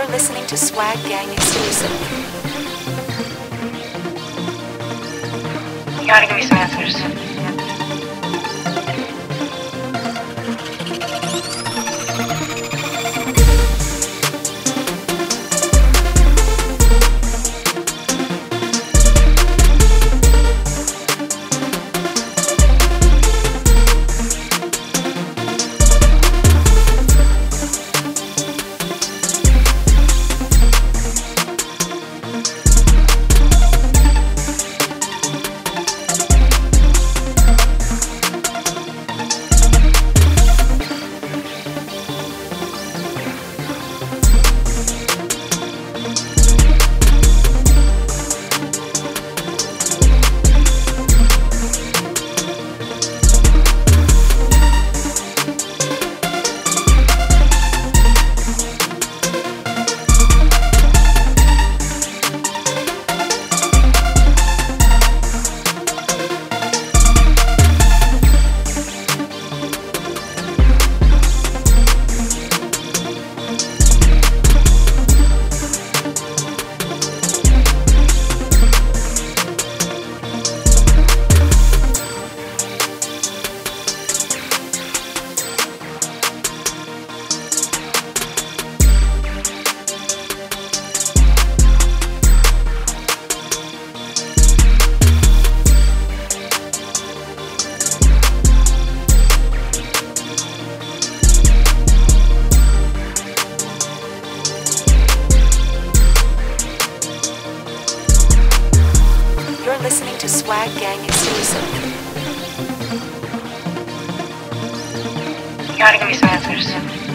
You're listening to Swag Gang exclusive. You gotta give me some answers. Listening to Swag Gang exclusive. You gotta give me some answers.